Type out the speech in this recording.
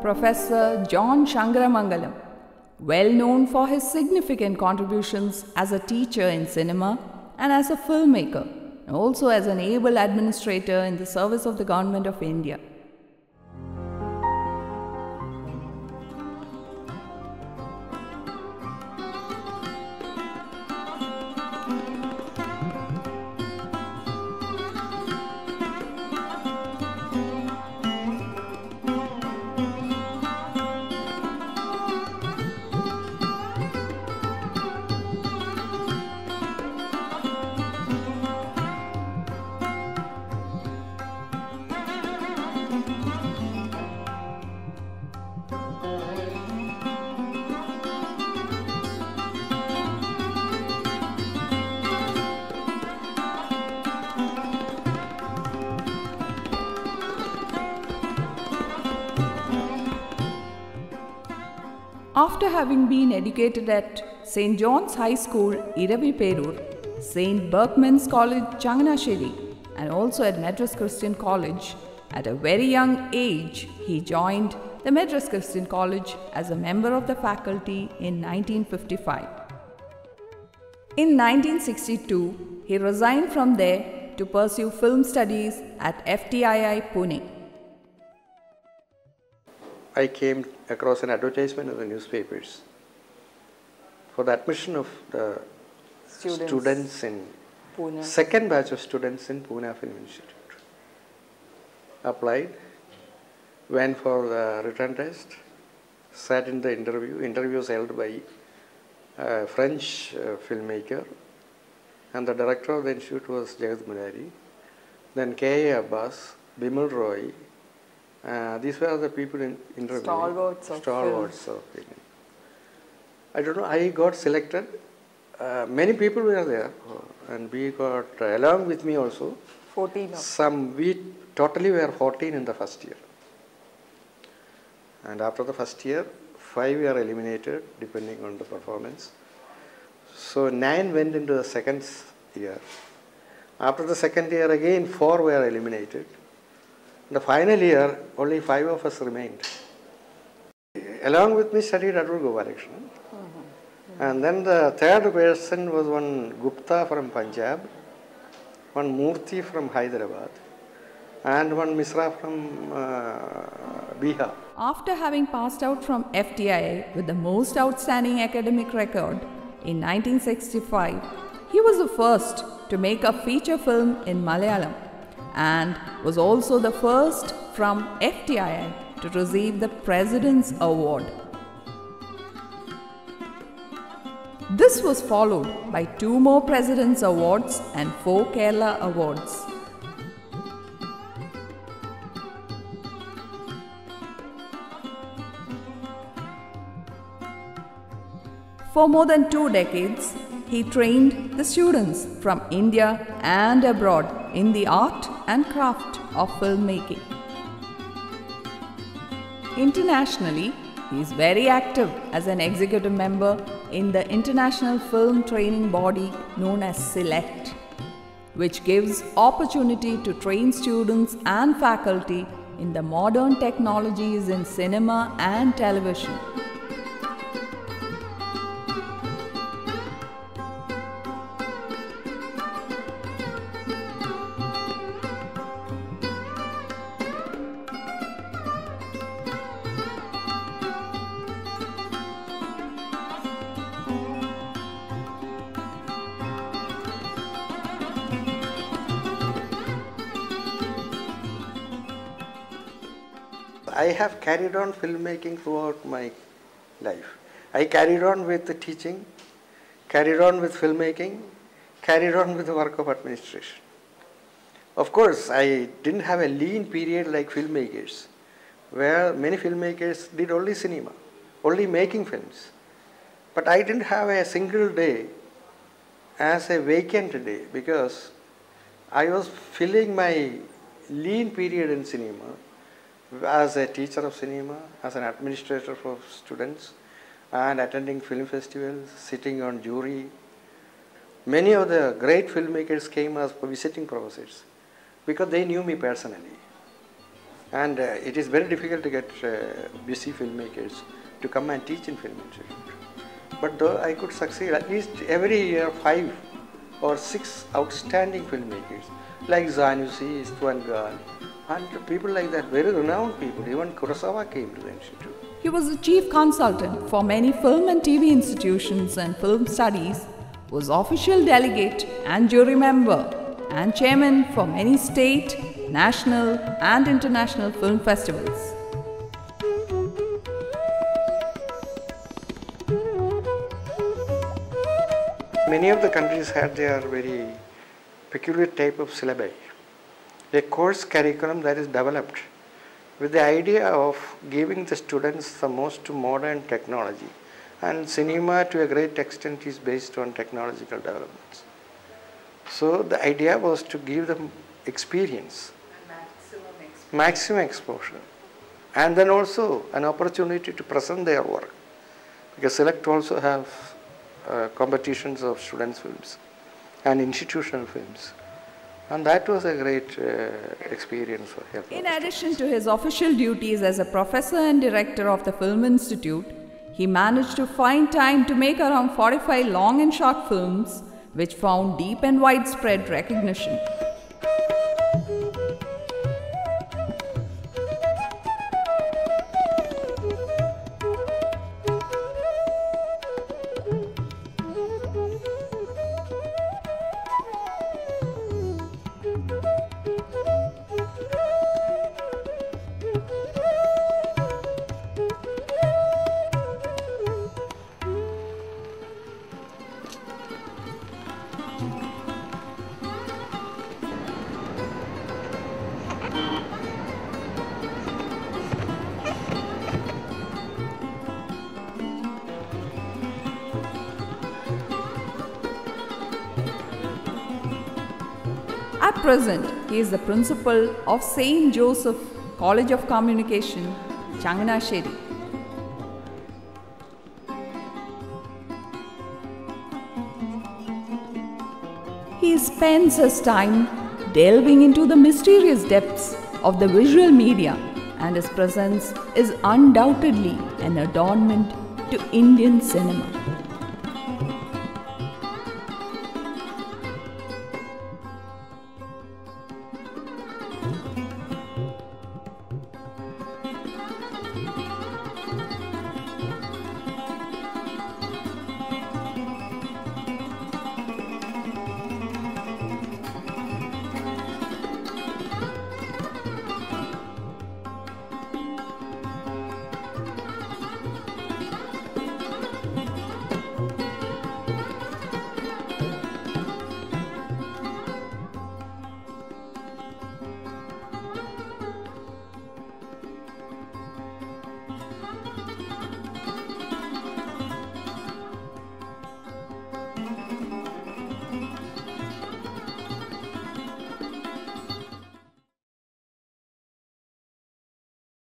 Professor John Shankaramangalam, well known for his significant contributions as a teacher in cinema and as a filmmaker, also as an able administrator in the service of the Government of India. After having been educated at St. John's High School, Iraviperur, St. Berchmans College, Changanasheri, and also at Madras Christian College, at a very young age, he joined the Madras Christian College as a member of the faculty in 1955. In 1962, he resigned from there to pursue film studies at FTII Pune. I came across an advertisement in the newspapers for the admission of the Students. students, in Pune. second batch of students in Pune Film Institute. Applied, went for the written test, sat in the interview. Interview was held by a French uh, filmmaker, and the director of the institute was Jagat Murari. Then K. A. Abbas, Bimal Roy. Uh, these were the people in interview. Stalwarts of Stalwarts of film. I don't know. I got selected. Uh, many people were there, uh, and we got uh, along with me also. 14 Some we totally were 14 in the first year. And after the first year, five were eliminated depending on the performance. So nine went into the second year. After the second year, again four were eliminated. The final year, only five of us remained. Along with me studied Adoor Gopalakrishnan. And then the third person was one Gupta from Punjab, one Murthy from Hyderabad, and one Misra from uh, Bihar. After having passed out from FTII with the most outstanding academic record in 1965, he was the first to make a feature film in Malayalam and was also the first from FTII to receive the President's Award. This was followed by two more President's Awards and four Kerala Awards. For more than two decades, he trained the students from India and abroad in the art and craft of filmmaking. Internationally, he is very active as an executive member in the international film training body known as CILECT, which gives opportunity to train students and faculty in the modern technologies in cinema and television. I have carried on filmmaking throughout my life. I carried on with the teaching, carried on with filmmaking, carried on with the work of administration. Of course, I didn't have a lean period like filmmakers, where many filmmakers did only cinema, only making films. But I didn't have a single day as a vacant day because I was filling my lean period in cinema as a teacher of cinema, as an administrator for students, and attending film festivals, sitting on jury. Many of the great filmmakers came as visiting professors because they knew me personally. And uh, it is very difficult to get uh, busy filmmakers to come and teach in film institute. But though I could succeed, at least every year five or six outstanding filmmakers like Zanussi, Istvan Gal, and people like that, very renowned people. Even Kurosawa came to the institute. He was the chief consultant for many film and TV institutions and film studies, was official delegate and jury member, and chairman for many state, national, and international film festivals. Many of the countries had their very peculiar type of syllabi, a course curriculum that is developed with the idea of giving the students the most modern technology. And cinema to a great extent is based on technological developments. So the idea was to give them experience, maximum exposure, and then also an opportunity to present their work. Because CILECT also have uh, competitions of students' films and institutional films. And that was a great uh, experience for him. In addition to his official duties as a professor and director of the Film Institute, he managed to find time to make around 45 long and short films which found deep and widespread recognition. At present, he is the principal of St. Joseph College of Communication, Changanasheri. He spends his time delving into the mysterious depths of the visual media, and his presence is undoubtedly an adornment to Indian cinema.